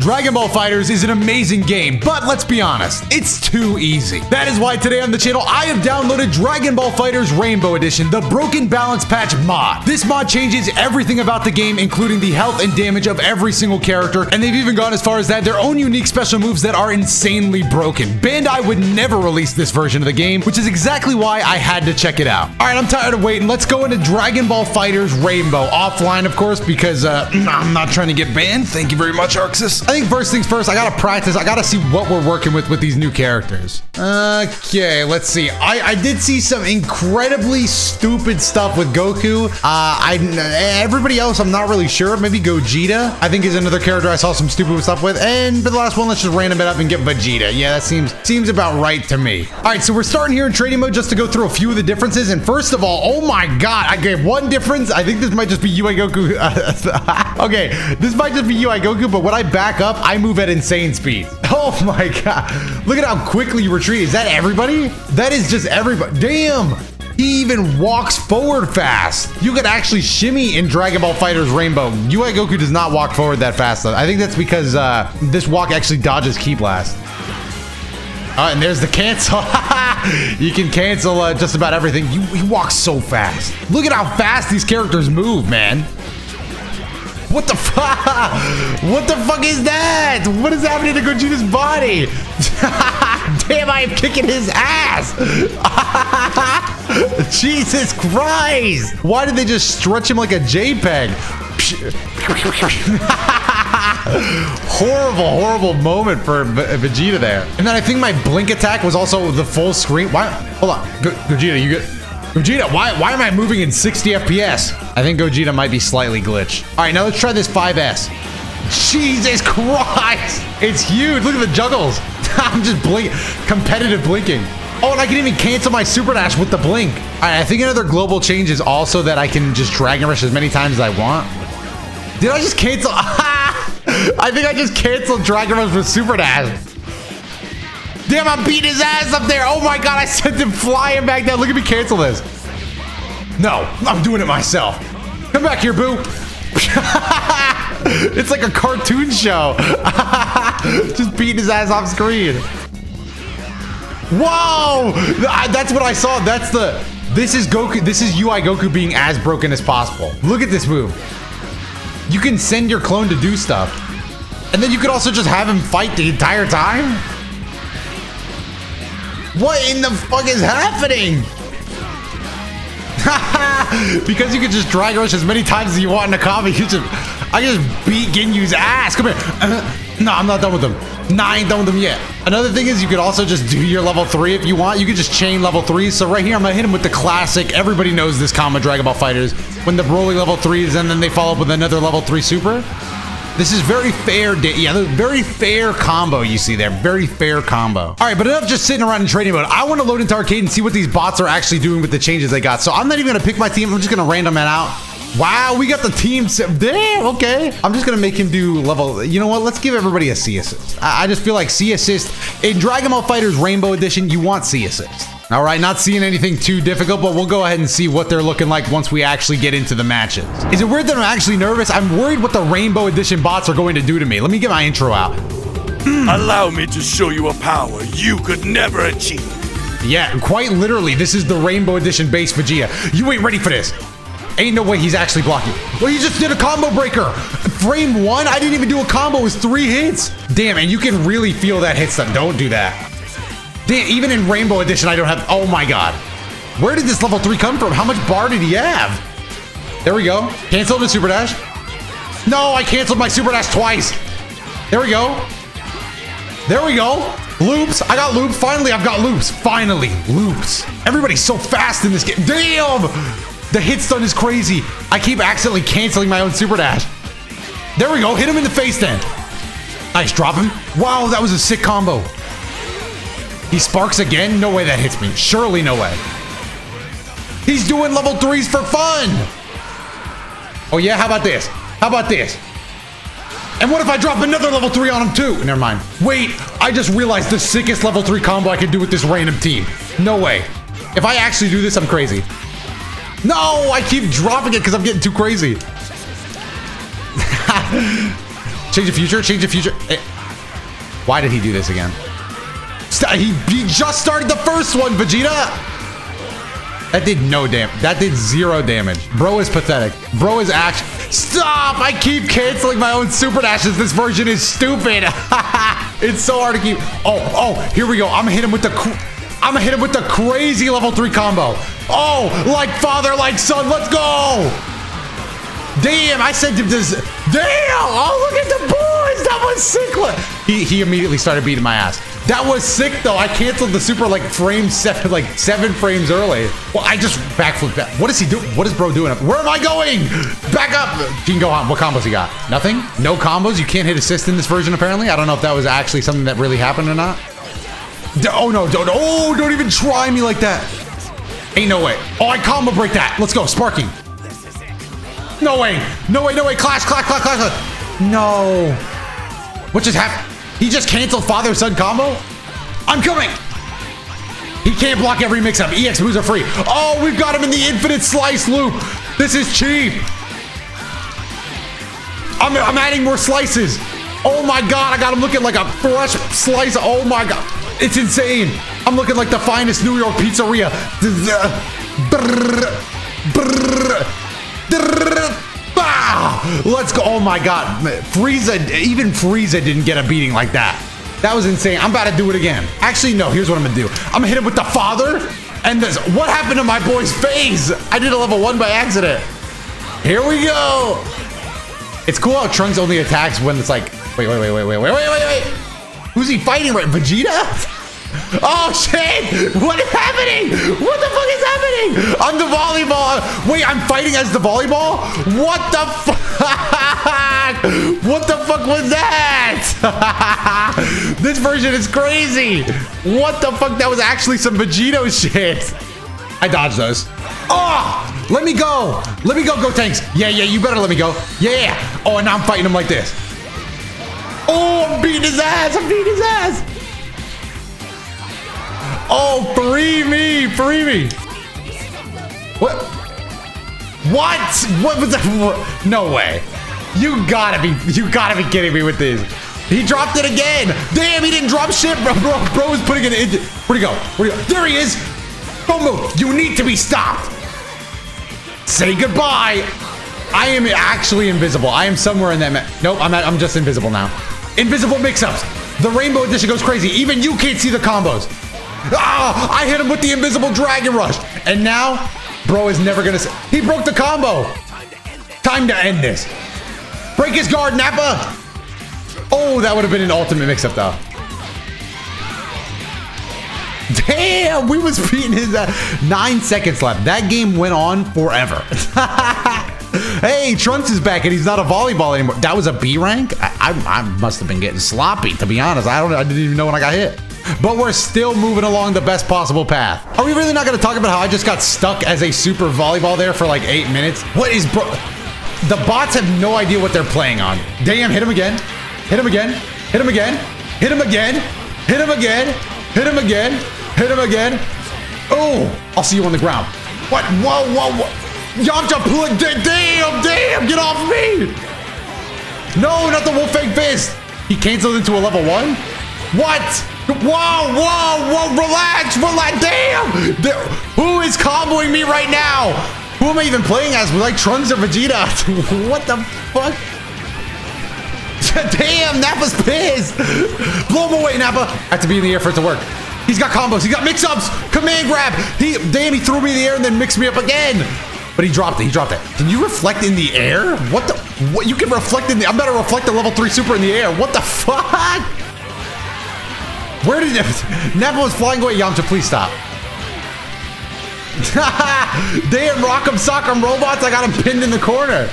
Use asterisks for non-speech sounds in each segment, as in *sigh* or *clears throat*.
Dragon Ball FighterZ is an amazing game, but let's be honest, it's too easy. That is why today on the channel, I have downloaded Dragon Ball FighterZ Rainbow Edition, the Broken Balance Patch mod. This mod changes everything about the game, including the health and damage of every single character, and they've even gone as far as that their own unique special moves that are insanely broken. Bandai would never release this version of the game, which is exactly why I had to check it out. All right, I'm tired of waiting. Let's go into Dragon Ball FighterZ Rainbow. Offline, of course, because uh, *clears throat* I'm not trying to get banned. Thank you very much, ArcSys. I think first things first, I gotta practice. I gotta see what we're working with with these new characters. Okay, let's see. I, I did see some incredibly stupid stuff with Goku. Uh, I everybody else, I'm not really sure. Maybe Gogeta, I think is another character I saw some stupid stuff with. And for the last one, let's just random it up and get Vegeta. Yeah, that seems seems about right to me. All right, so we're starting here in training mode just to go through a few of the differences. And first of all, oh my god, I gave one difference. I think this might just be UI Goku. *laughs* okay, this might just be UI Goku, but when I back up, I move at insane speed. *laughs* Oh my god. Look at how quickly you retreat. Is that everybody? That is just everybody. Damn. He even walks forward fast. You could actually shimmy in Dragon Ball FighterZ Rainbow. UI Goku does not walk forward that fast though. I think that's because uh, this walk actually dodges Ki Blast. Uh, and there's the cancel. *laughs* you can cancel uh, just about everything. You, he walks so fast. Look at how fast these characters move, man. What the fuck? *laughs* What the fuck is that? What is happening to Gogeta's body? *laughs* Damn, I am kicking his ass. *laughs* Jesus Christ. Why did they just stretch him like a JPEG? horrible, horrible moment for Vegeta there. And then I think my blink attack was also the full screen. Why? Hold on. Gogeta, you get... Gogeta, why, why am I moving in 60 FPS? I think Gogeta might be slightly glitched. All right, now let's try this 5S. Jesus Christ! It's huge. Look at the juggles. *laughs* I'm just blink, competitive blinking. Oh, and I can even cancel my super dash with the blink. I think another global change is also that I can just Dragon Rush as many times as I want. Did I just cancel? *laughs* I think I just canceled Dragon Rush with super dash. Damn, I'm beating his ass up there. Oh my god, I sent him flying back down. Look at me cancel this. No, I'm doing it myself. Come back here, boo. *laughs* it's like a cartoon show. *laughs* Just beating his ass off screen. Whoa! That's what I saw. That's the... This is Goku. This is UI Goku being as broken as possible. Look at this move. You can send your clone to do stuff. And then you could also just have him fight the entire time. What in the fuck is happening? *laughs* because you can just drag rush as many times as you want in a comic. You just, I just beat Ginyu's ass. Come here. Uh, no, I'm not done with them. No, I ain't done with them yet. Another thing is you could also just do your level three if you want. You could just chain level threes. So right here, I'm gonna hit him with the classic. Everybody knows this common Dragon Ball FighterZ. When the rolling level threes and then they follow up with another level three super. This is very fair. Yeah, very fair combo you see there. Very fair combo. All right, but enough just sitting around in training mode. I want to load into arcade and see what these bots are actually doing with the changes they got. So I'm not even going to pick my team. I'm just going to random it out. Wow, we got the team. Damn, okay. I'm just going to make him do level. You know what? Let's give everybody a C assist. I, I just feel like C assist in Dragon Ball FighterZ Rainbow Edition, you want C assist. All right, not seeing anything too difficult, but we'll go ahead and see what they're looking like once we actually get into the matches. Is it weird that I'm actually nervous? I'm worried what the Rainbow Edition bots are going to do to me. Let me get my intro out. Hmm. Allow me to show you a power you could never achieve. Yeah, quite literally, this is the Rainbow Edition base Vegeta. You ain't ready for this. Ain't no way he's actually blocking. Well, you just did a combo breaker. Frame one, I didn't even do a combo. It was three hits. Damn, and you can really feel that hit stun. Don't do that. Damn, even in Rainbow Edition, I don't have... Oh my god. Where did this level 3 come from? How much bar did he have? There we go. Canceled the Super Dash. No, I canceled my Super Dash twice. There we go. There we go. Loops. I got loops. Finally, I've got loops. Finally, loops. Everybody's so fast in this game. Damn! The hit stun is crazy. I keep accidentally canceling my own Super Dash. There we go. Hit him in the face then. Nice. Drop him. Wow, that was a sick combo. He sparks again? No way that hits me. Surely no way. He's doing level threes for fun. Oh yeah, how about this? How about this? And what if I drop another level three on him too? Never mind. Wait, I just realized the sickest level three combo I could do with this random team. No way. If I actually do this, I'm crazy. No, I keep dropping it because I'm getting too crazy. *laughs* Change the future. Change the future. Eh, Why did he do this again? St- uh, he, he just started the first one, Vegeta. That did no damage. That did zero damage. Bro is pathetic. Bro is actually. Stop! I keep canceling my own super dashes. This version is stupid. *laughs* it's so hard to keep. Oh, oh, here we go. I'm gonna hit him with the. I'm gonna hit him with the crazy level three combo. Oh, like father, like son. Let's go. Damn, I him this. Damn! Oh, look at the boys. That was sick. He he immediately started beating my ass. That was sick though. I canceled the super like frame seven, like seven frames early. Well, I just backflipped back. What is he doing? What is bro doing? Where am I going? Back up. King Gohan. What combos he got? Nothing. No combos. You can't hit assist in this version apparently. I don't know if that was actually something that really happened or not. Oh no! Don't! Oh! Don't even try me like that. Ain't no way. Oh, I combo break that. Let's go, Sparking. No way! No way! No way! Clash! Clash! Clash! Clash! clash. No! What just happened? He just canceled father son combo? I'm coming! He can't block every mix up. EX moves are free. Oh, we've got him in the infinite slice loop. This is cheap. I'm, I'm adding more slices. Oh my god, I got him looking like a fresh slice. Oh my god. It's insane. I'm looking like the finest New York pizzeria. Brrr, brrr, brrr. Let's go. Oh my god. Frieza, even Frieza didn't get a beating like that. That was insane. I'm about to do it again. Actually, no, here's what I'm gonna do. I'm gonna hit him with the father. And this, what happened to my boy's face? I did a level one by accident. Here we go. It's cool how Trunks only attacks when it's like, wait, wait, wait, wait, wait, wait, wait, wait, wait. Who's he fighting right? Vegeta? *laughs* Oh shit! What is happening? What the fuck is happening? I'm the volleyball. Wait, I'm fighting as the volleyball? What the fuck? *laughs* *laughs* What the fuck was that? *laughs* this version is crazy. What the fuck? That was actually some Vegito shit. I dodged those. Oh, let me go. Let me go, Gotenks. Yeah, yeah, you better let me go. Yeah. Oh, and now I'm fighting him like this. Oh, I'm beating his ass. I'm beating his ass. Oh, free me. Free me. What? What? What was that? No way. You gotta be, you gotta be kidding me with this. He dropped it again. Damn, he didn't drop shit, bro. Bro, bro was putting it in. Where'd he go? Where'd he go? There he is. Don't move. You need to be stopped. Say goodbye. I am actually invisible. I am somewhere in that map. Nope, I'm, at, I'm just invisible now. Invisible mix-ups. The Rainbow Edition goes crazy. Even you can't see the combos. Ah, I hit him with the invisible Dragon Rush. And now, bro is never gonna... He broke the combo. Time to end this. Break his guard, Nappa. Oh, that would have been an ultimate mix-up, though. Damn, we was beating his uh, nine seconds left. That game went on forever. *laughs* hey, Trunks is back and he's not a volleyball anymore. That was a B rank. I, I, I must have been getting sloppy, to be honest. I don't. I didn't even know when I got hit. But we're still moving along the best possible path. Are we really not going to talk about how I just got stuck as a super volleyball there for like eight minutes? What is bro? The bots have no idea what they're playing on. Damn, hit him again. Hit him again. Hit him again. Hit him again. Hit him again. Hit him again. Hit him again. Oh, I'll see you on the ground. What? Whoa, whoa, whoa. Yamcha, pull it. Da- Damn, damn, get off me. No, not the wolf Wolfang Fist. He canceled into a level one? What? Whoa, whoa, whoa, relax, relax, damn! Who is comboing me right now? Who am I even playing as? Like Trunks or Vegeta? *laughs* what the fuck? *laughs* Damn, Nappa's pissed! Blow him away, Nappa! I have to be in the air for it to work. He's got combos, he's got mix-ups! Command grab! He damn, he threw me in the air and then mixed me up again! But he dropped it, he dropped it. Can you reflect in the air? What the what you can reflect in the I'm better reflect the level 3 super in the air. What the fuck? Where did Nappa was flying away? Yamcha, please stop. *laughs* Damn, Rock'em Sock'em robots, I got him pinned in the corner.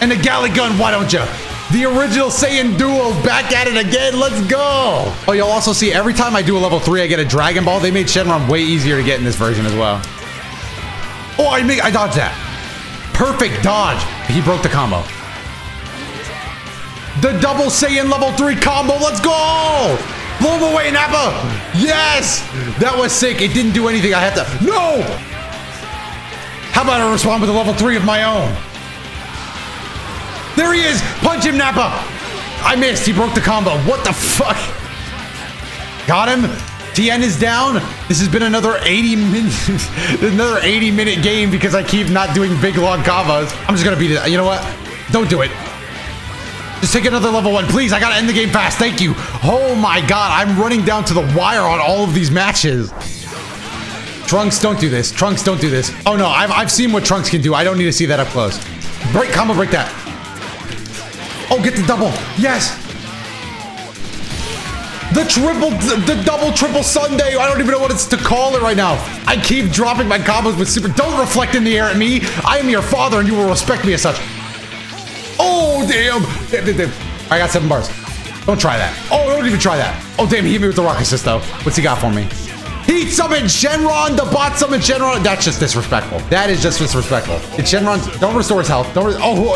And the Galick Gun, why don't you? The original Saiyan duo back at it again. Let's go. Oh, you'll also see every time I do a level three, I get a Dragon Ball. They made Shenron way easier to get in this version as well. Oh, I make I dodged that. Perfect dodge. He broke the combo. The double Saiyan level three combo. Let's go. Blow him away, Nappa. Yes. That was sick. It didn't do anything. I had to. No. How about I respond with a level three of my own? There he is. Punch him, Nappa. I missed. He broke the combo. What the fuck? Got him. Tien is down. This has been another 80 minutes, *laughs* another 80 minute game because I keep not doing big long combos. I'm just gonna beat it. You know what? Don't do it. Just take another level one, please. I gotta end the game fast. Thank you. Oh my god, I'm running down to the wire on all of these matches. Trunks, don't do this. Trunks, don't do this. Oh no, I've, I've seen what Trunks can do. I don't need to see that up close. Break combo, break that. Oh, get the double. Yes. The triple, the double triple Sunday. I don't even know what it's to call it right now. I keep dropping my combos with super. Don't reflect in the air at me. I am your father and you will respect me as such. Oh, damn. I got seven bars. Don't try that. Oh, don't even try that. Oh, damn, he hit me with the rock assist, though. What's he got for me? He summoned Shenron, the bot summoned Shenron. That's just disrespectful. That is just disrespectful. It's Shenron, don't restore his health. Don't oh,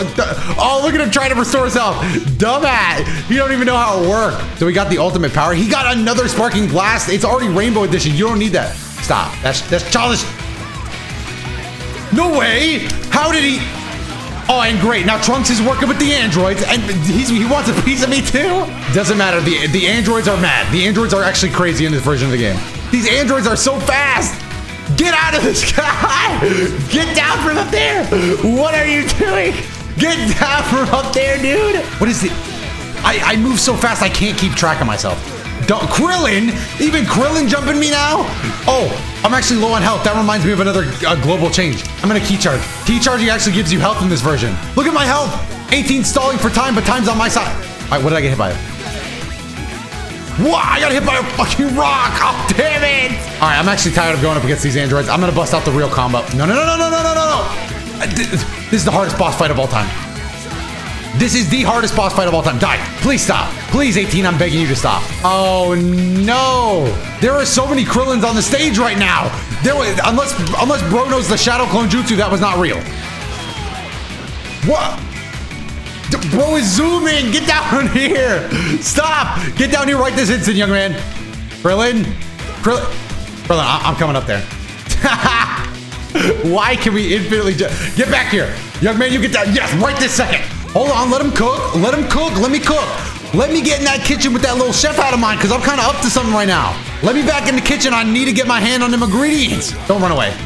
oh, look at him trying to restore his health. Dumbass. You don't even know how it works. So he got the ultimate power. He got another Sparking Blast. It's already Rainbow Edition. You don't need that. Stop. That's, that's childish. No way. How did he... Oh, and great. Now Trunks is working with the androids, and he wants a piece of me too? Doesn't matter. The, the androids are mad. The androids are actually crazy in this version of the game. These androids are so fast. Get out of the sky. Get down from up there. What are you doing? Get down from up there, dude. What is it? I, I move so fast I can't keep track of myself. Don't, Krillin? Even Krillin jumping me now? Oh, I'm actually low on health. That reminds me of another uh, global change. I'm gonna ki charge. Ki charging actually gives you health in this version. Look at my health. 18 stalling for time, but time's on my side. All right, what did I get hit by? Wow, I got hit by a fucking rock. Oh, damn it. All right, I'm actually tired of going up against these androids. I'm gonna bust out the real combo. No, no, no, no, no, no, no, no. Uh, this is the hardest boss fight of all time. This is the hardest boss fight of all time. Die. Please stop. Please, 18, I'm begging you to stop. Oh, no. There are so many Krillins on the stage right now. There was, unless, unless bro knows the Shadow Clone Jutsu, that was not real. What? Bro is zooming. Get down *laughs* here. Stop. Get down here right this instant, young man. Krillin. Krillin. Krillin, I I'm coming up there. *laughs* Why can we infinitely. Get back here. Young man, you get down. Yes, right this second. Hold on, let him cook. Let him cook. Let me cook. Let me get in that kitchen with that little chef out of mine because I'm kind of up to something right now. Let me back in the kitchen. I need to get my hand on them ingredients. Don't run away.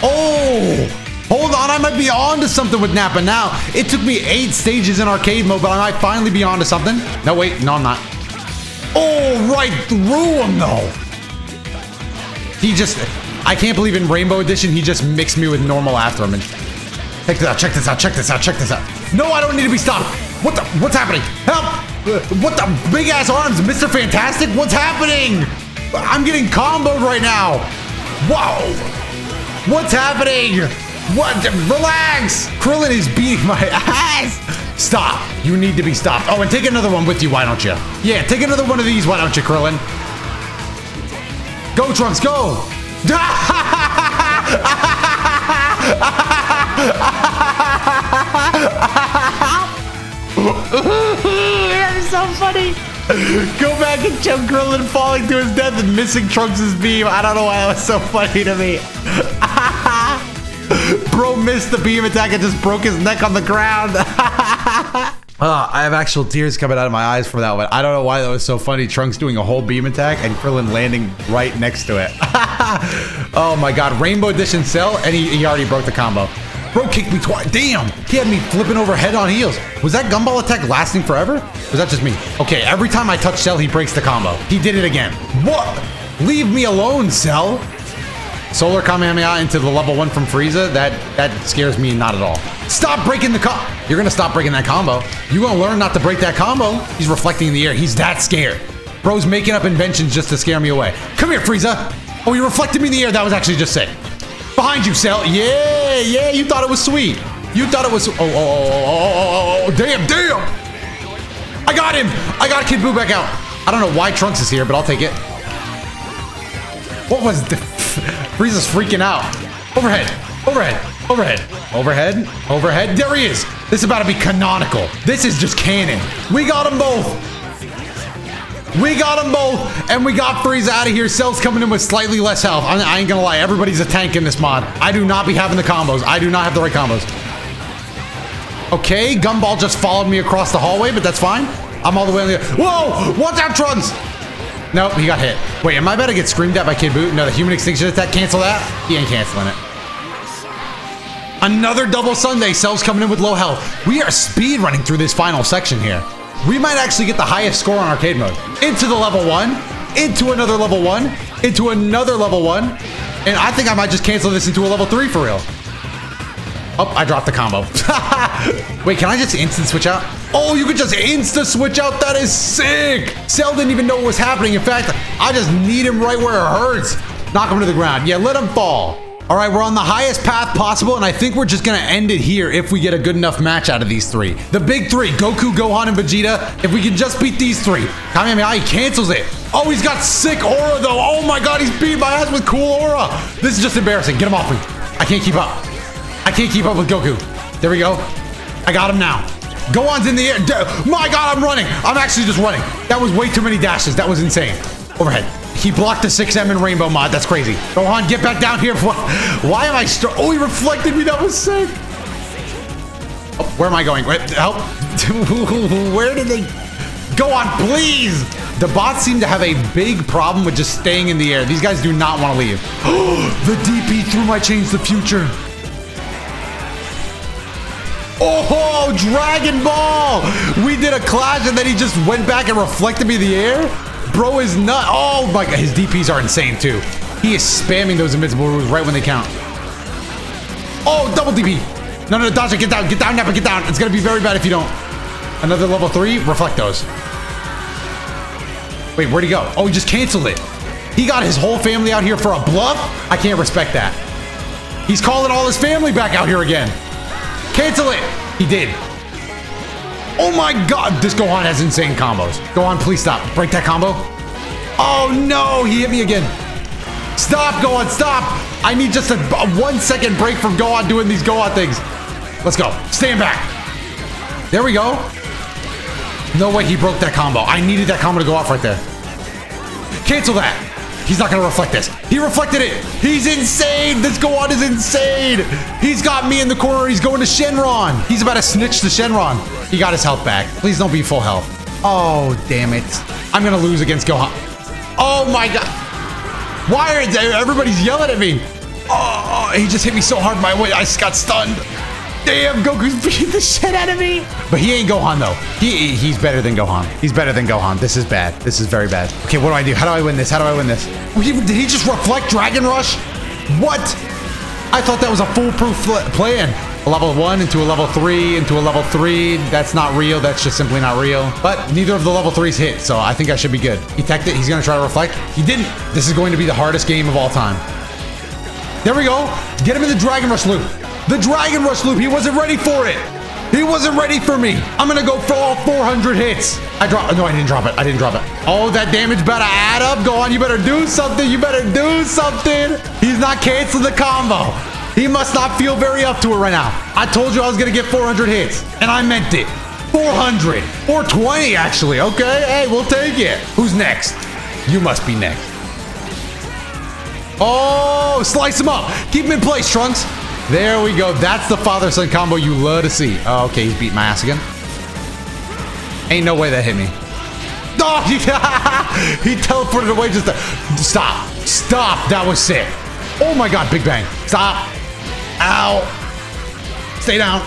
Oh, hold on. I might be on to something with Nappa now. It took me eight stages in arcade mode, but I might finally be on to something. No, wait. No, I'm not. Oh, right through him, though. He just... I can't believe in Rainbow Edition, he just mixed me with normal after him. And Check this out, check this out, check this out, check this out. No, I don't need to be stopped. What the, what's happening? Help! Uh, what the big ass arms, Mr. Fantastic? What's happening? I'm getting comboed right now. Whoa! What's happening? What? Relax! Krillin is beating my *laughs* ass! Stop. You need to be stopped. Oh, and take another one with you, why don't you? Yeah, take another one of these, why don't you, Krillin? Go, Trunks, go! *laughs* *laughs* that is so funny. Go back and choke Krillin falling to his death and missing Trunks' beam. I don't know why that was so funny to me. *laughs* Bro missed the beam attack and just broke his neck on the ground. Uh, *laughs* I have actual tears coming out of my eyes from that one. I don't know why that was so funny. Trunks doing a whole beam attack and Krillin landing right next to it. *laughs* oh my god. Rainbow Edition Cell, and he, he already broke the combo. Bro kicked me twice. Damn. He had me flipping over head on heels. Was that gumball attack lasting forever? Was that just me? Okay, every time I touch Cell, he breaks the combo. He did it again. What? Leave me alone, Cell. Solar Kamehameha into the level one from Frieza, that that scares me not at all. Stop breaking the combo. You're gonna stop breaking that combo. You're gonna learn not to break that combo. He's reflecting in the air. He's that scared. Bro's making up inventions just to scare me away. Come here, Frieza. Oh, you reflected me in the air. That was actually just sick. Behind you, Cell. Yeah, yeah, you thought it was sweet. You thought it was, oh oh, oh, oh, oh, oh, oh, oh, oh, damn, damn. I got him. I got Kid Buu back out. I don't know why Trunks is here, but I'll take it. What was the... *laughs* Frieza's freaking out. Overhead. Overhead. Overhead. Overhead. Overhead. There he is. This is about to be canonical. This is just canon. We got them both. We got them both, and we got Frieza out of here. Cell's coming in with slightly less health. I, I ain't gonna lie, everybody's a tank in this mod. I do not be having the combos. I do not have the right combos. Okay, Gumball just followed me across the hallway, but that's fine. I'm all the way on the. Whoa! Watch out, Trunks! Nope, he got hit. Wait, am I about to get screamed at by Kid Buu? No, the human extinction attack. Cancel that. He ain't canceling it. Another double Sunday. Cell's coming in with low health. We are speed running through this final section here. We might actually get the highest score on arcade mode. Into the level one, into another level one, into another level one, and I think I might just cancel this into a level three for real. Oh, I dropped the combo. *laughs* Wait, can I just instant switch out? Oh, you could just insta switch out. That is sick. Cell didn't even know what was happening. In fact, I just need him right where it hurts. Knock him to the ground. Yeah, let him fall. All right, we're on the highest path possible, and I think we're just gonna end it here if we get a good enough match out of these three. The big three, Goku, Gohan, and Vegeta. If we can just beat these three. Kamehameha, cancels it. Oh, he's got sick aura, though. Oh my god, he's beating my ass with cool aura. This is just embarrassing. Get him off me. I can't keep up. I can't keep up with Goku. There we go. I got him now. Gohan's in the air. My god, I'm running. I'm actually just running. That was way too many dashes. That was insane. Overhead. He blocked the 6M in Rainbow mod. That's crazy. Gohan, get back down here. Why am I? Oh, he reflected me. That was sick. Oh, where am I going? Where, help. *laughs* where did they... Go on, please. The bots seem to have a big problem with just staying in the air. These guys do not want to leave. *gasps* the DP through my change the future. Oh, Dragon Ball! We did a clash and then he just went back and reflected me in the air? Bro is not. Oh my god, his DPs are insane too. He is spamming those invincible moves right when they count. Oh, double DP. No, no, dodge it. Get down. Get down, Nappa. Get down. It's going to be very bad if you don't. Another level three. Reflect those. Wait, where'd he go? Oh, he just canceled it. He got his whole family out here for a bluff? I can't respect that. He's calling all his family back out here again. Cancel it. He did. Oh my god, this Gohan has insane combos. Gohan, please stop. Break that combo. Oh no, he hit me again. Stop, Gohan, stop. I need just a, a one second break from Gohan doing these Gohan things. Let's go. Stand back. There we go. No way he broke that combo. I needed that combo to go off right there. Cancel that. He's not gonna reflect this. He reflected it. He's insane. This Gohan is insane. He's got me in the corner. He's going to Shenron. He's about to snitch to Shenron. He got his health back. Please don't be full health. Oh, damn it. I'm gonna lose against Gohan. Oh my god. Why are they, everybody's yelling at me? Oh, he just hit me so hard my way. I just got stunned. Damn, Goku's *laughs* beating the shit out of me. But he ain't Gohan though. He he's better than Gohan. He's better than Gohan. This is bad. This is very bad. Okay, what do I do? How do I win this? How do I win this? Did he just reflect Dragon Rush? What? I thought that was a foolproof plan. A level one into a level three into a level three. That's not real. That's just simply not real. But neither of the level threes hit, so I think I should be good. He teched it. He's gonna try to reflect. He didn't. This is going to be the hardest game of all time. There we go. Get him in the Dragon Rush loop. The Dragon Rush loop, he wasn't ready for it. He wasn't ready for me. I'm gonna go for all 400 hits. I dropped, no, I didn't drop it. I didn't drop it. Oh, that damage better add up. Go on, you better do something. You better do something. He's not canceling the combo. He must not feel very up to it right now. I told you I was gonna get 400 hits, and I meant it. 400, 420 actually. Okay, hey, we'll take it. Who's next? You must be next. Oh, slice him up. Keep him in place, Trunks. There we go. That's the father-son combo you love to see. Oh, okay, he's beat my ass again. Ain't no way that hit me. *laughs* Oh, he, *laughs* he teleported away just to... Stop. Stop. That was sick. Oh my god, Big Bang. Stop. Ow. Stay down.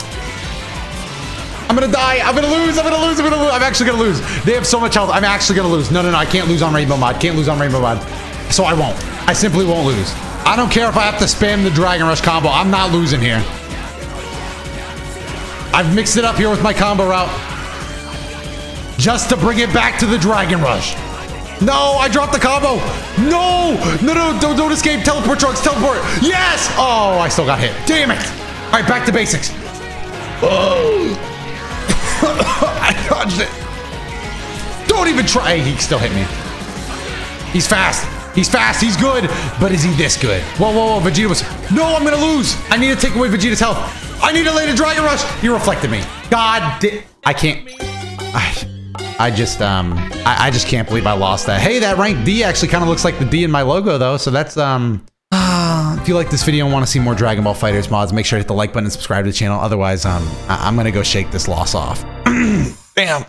I'm gonna die. I'm gonna lose. I'm gonna lose. I'm gonna lose. I'm actually gonna lose. They have so much health. I'm actually gonna lose. No, no, no. I can't lose on Rainbow Mod. Can't lose on Rainbow Mod. So I won't. I simply won't lose. I don't care if I have to spam the Dragon Rush combo. I'm not losing here. I've mixed it up here with my combo route. Just to bring it back to the Dragon Rush. No, I dropped the combo. No, no, no, don't, don't escape. Teleport Trunks, teleport. Yes. Oh, I still got hit. Damn it. All right, back to basics. Oh. *coughs* I dodged it. Don't even try. Hey, he still hit me. He's fast. He's fast, he's good, but is he this good? Whoa, whoa, whoa, Vegeta was... No, I'm gonna lose. I need to take away Vegeta's health. I need to lay the Dragon Rush. He reflected me. God I can't... I, I just, um... I, I just can't believe I lost that. Hey, that rank D actually kind of looks like the D in my logo, though, so that's, um... Uh, you like this video and want to see more Dragon Ball FighterZ mods, make sure to hit the like button and subscribe to the channel. Otherwise, um, I- I'm gonna go shake this loss off. *clears throat* Bam.